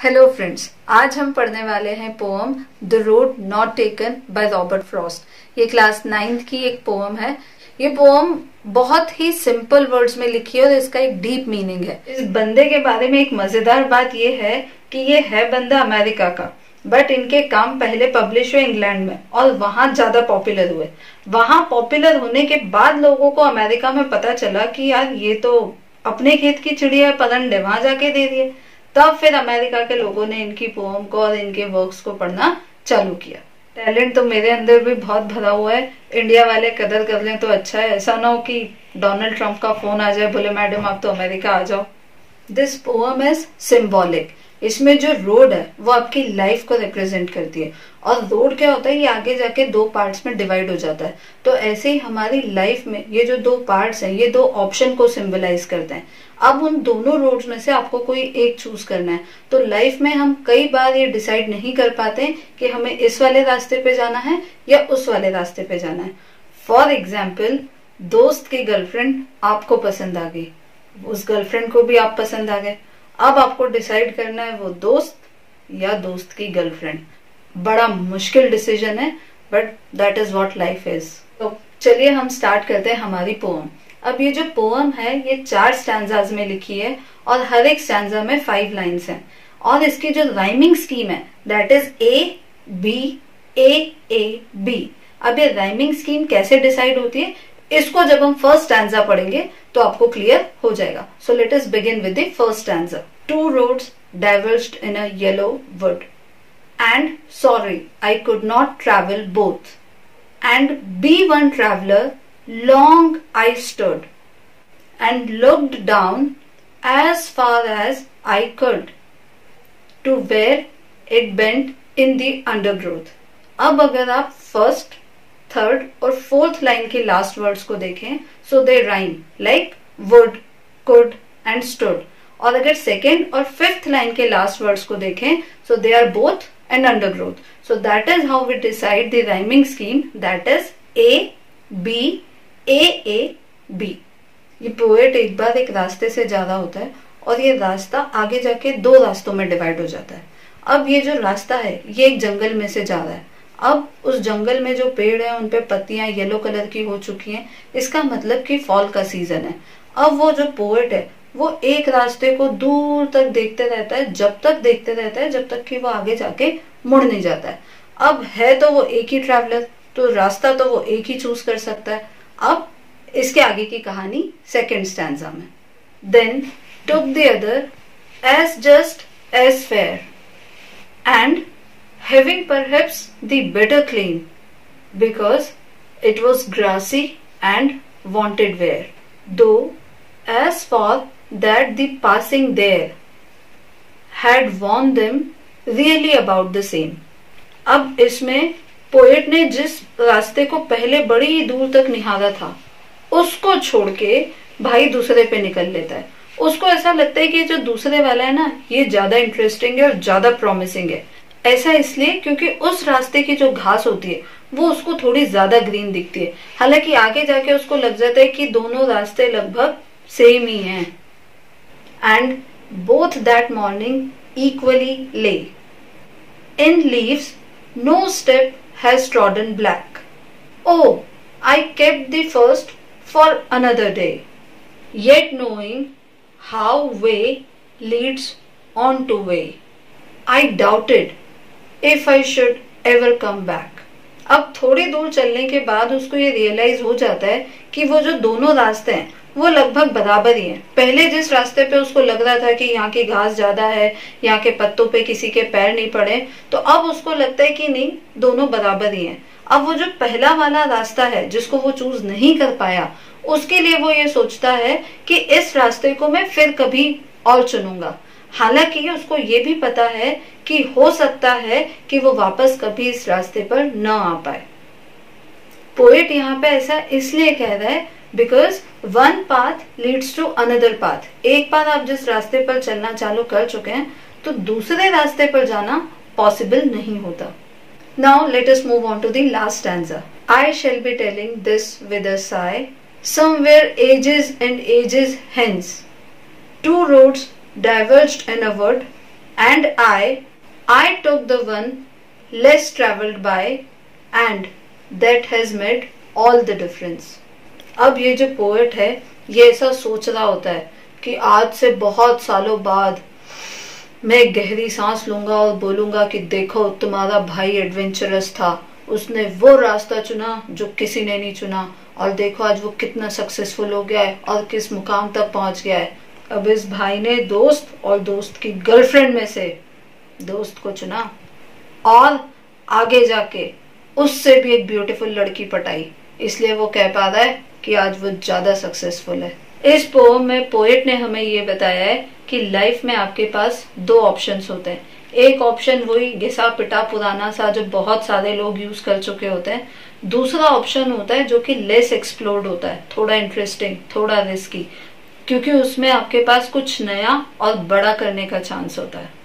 Hello friends आज हम पढ़ने वाले हैं poem the road not taken by Robert Frost ये क्लास नाइन्थ की एक पोअम है. ये पोअम बहुत ही सिंपल वर्ड्स में लिखी है और इसका एक डीप मीनिंग है. इस बंदे के बारे में एक मज़ेदार बात ये है कि ये है बंदा अमेरिका का बट इनके काम पहले पब्लिश हुए इंग्लैंड में और वहाँ ज़्यादा पॉपुलर हुए. वहाँ पॉपुलर होने के बाद लोगों को अमेरिका में पता चला कि यार ये तो अपने खेत की चिड़िया पलंडे वहाँ जाके दे दिए। तब फिर अमेरिका के लोगों ने इनकी पोम को और इनके वर्क्स को पढ़ना चालू किया। टैलेंट तो मेरे अंदर भी बहुत भरा हुआ है। इंडिया वाले कदर कर लें तो अच्छा है। ऐसा ना हो कि डोनाल्ड ट्रंप का फ़ोन आ जाए, बोले मैडम आप तो अमेरिका आ जाओ। दिस पोअम इज़ सिम्बॉलिक इसमें जो रोड है, वो आपकी लाइफ को रिप्रेजेंट करती है। और रोड क्या होता है, ये आगे जाके दो पार्ट्स में डिवाइड हो जाता है। तो ऐसे ही हमारी लाइफ में ये जो दो पार्ट्स हैं, ये दो ऑप्शन को सिंबलाइज करते हैं। अब उन दोनों रोड्स में से आपको कोई एक चूज़ करना है। तो लाइफ में हम कई बार ये डिसाइड नहीं कर पाते कि हमें इस वाले रास्ते पे जाना है या उस वाले रास्ते पे जाना है। फॉर एग्ज़ाम्पल दोस्त की गर्लफ्रेंड आपको पसंद आ गई। उस गर्लफ्रेंड को भी आप पसंद आ गए। अब आपको डिसाइड करना है वो दोस्त या दोस्त की गर्लफ्रेंड बड़ा मुश्किल डिसीज़न है but that is what life is तो चलिए हम स्टार्ट करते हैं हमारी पोअम अब ये जो पोअम है, ये चार स्टैंडाज में लिखी है और हर एक स्टैंडा में फाइव लाइन्स हैं. और इसकी जो राइमिंग स्कीम है that is A B A A B अब ये राइमिंग स्कीम कैसे डिसाइड होती है? इसको जब हम फ़र्स्ट स्टैंडा पढ़ेंगे तो आपको क्लियर हो जाएगा। So let is begin with the first stanza two roads diverged in a yellow wood and sorry I could not travel both and be one traveller long I stood and looked down as far as I could to where it bent in the undergrowth अब अगर आप first third और fourth line के last words को देखें so they rhyme like wood could and stood और अगर second और फिफ्थ लाइन के लास्ट वर्ड्स को देखें so they are both and undergrowth so that is how we decide the rhyming scheme that is A B A A B ये poet एक बार एक रास्ते से ज़्यादा होता है और ये रास्ता आगे जाके दो रास्तों में डिवाइड हो जाता है। अब ये जो रास्ता है, ये एक जंगल में से जा रहा है। अब उस जंगल में जो पेड़ है, उन पे पत्तियाँ येलो कलर की हो चुकी हैं, इसका मतलब कि फॉल का सीज़न है। अब वो जो पोएट है, वो एक रास्ते को दूर तक देखते रहता है, जब तक देखते रहता है, जब तक कि वो आगे जाके मुड़ नहीं जाता है। अब है तो वो एक ही ट्रैवलर तो रास्ता तो वो एक ही चूज़ कर सकता है। अब इसके आगे की कहानी सेकेंड स्टैंडा में। Then took the other as just as fair and having perhaps the better claim because it was grassy and wanted wear, though as far that the passing there had warned them really about the same. अब इसमें poet ने जिस रास्ते को पहले बड़ी दूर तक निहारा था उसको छोड़ के भाई दूसरे पे निकल लेता है उसको ऐसा लगता है कि जो दूसरे वाला है ना ये ज़्यादा इंटरेस्टिंग है और ज़्यादा प्रॉमिसिंग है ऐसा इसलिए क्योंकि उस रास्ते की जो घास होती है, वो उसको थोड़ी ज़्यादा ग्रीन दिखती है। हालाँकि आगे जाके उसको लग जाता है कि दोनों रास्ते लगभग सेम ही हैं। And both that morning equally lay in leaves no step has trodden black oh I kept the first for another day yet knowing how way leads on to way I doubted if I should ever come back अब थोड़ी दूर चलने के बाद उसको ये realise हो जाता है कि वो जो दोनों रास्ते हैं, वो लगभग बराबर ही हैं। पहले जिस रास्ते पे उसको लग रहा था कि यहाँ की घास ज़्यादा है, यहाँ के पत्तों पे किसी के पैर नहीं पड़े तो अब उसको लगता है कि नहीं, दोनों बराबर ही हैं। अब वो जो पहला वाला रास्ता है, जिसको वो चूज़ नहीं कर पाया, उसके लिए वो ये सोचता है कि इस रास्ते को मैं फिर कभी और चुनूँगा। हालाँकि उसको ये भी पता है कि हो सकता है कि वो वापस कभी इस रास्ते पर न आ पाए। पोएट यहाँ पे ऐसा इसलिए कह रहा है because one path leads to another path एक बार आप जिस रास्ते पर चलना चालू कर चुके हैं तो दूसरे रास्ते पर जाना पॉसिबल नहीं होता। Now let us move on to the last stanza I shall be telling this with a and ages hence two roads diverged in a wood and I I took the one less travelled by and that has made all the difference अब ये जो poet है, ये ऐसा सोच रहा होता है कि आज से बहुत सालों बाद मैं गहरी सांस लूँगा और बोलूँगा कि देखो, तुम्हारा भाई एडवेंचरस था। उसने वो रास्ता चुना जो किसी ने नहीं चुना। और देखो, आज वो कितना सक्सेसफुल हो गया है और किस मुकाम तक पहुँच गया है। अब इस भाई ने दोस्त और दोस्त की गर्लफ्रेंड में से दोस्त को चुना। और आगे जाके उससे भी एक ब्यूटीफुल लड़की पटाई। इसलिए वो कह पा रहा है कि आज वो ज़्यादा सक्सेसफुल है। इस पोम में पोएट ने हमें ये बताया है कि लाइफ में आपके पास दो ऑप्शंस होते हैं। एक ऑप्शन वही घिसा पिटा पुराना सा जो बहुत सारे लोग यूज़ कर चुके होते हैं। दूसरा ऑप्शन होता है जो कि लेस एक्सप्लोर्ड होता है। थोड़ा इंटरेस्टिंग थोड़ा रिस्की क्योंकि उसमें आपके पास कुछ नया और बड़ा करने का चांस होता है।